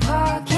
parking.